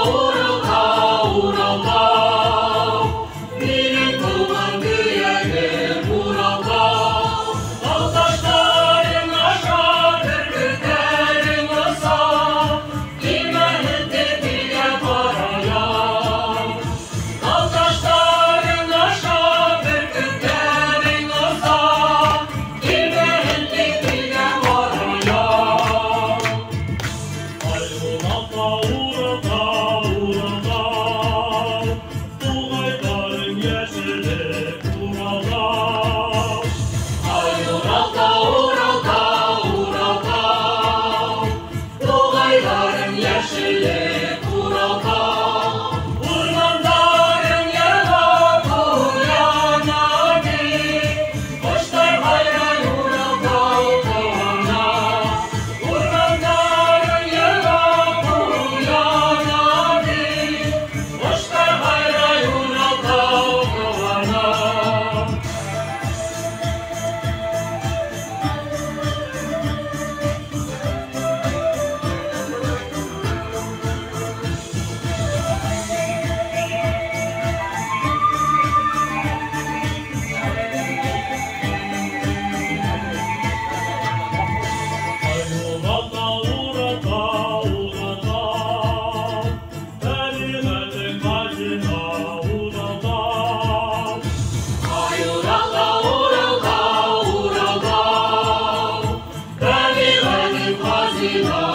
Oh. Zero.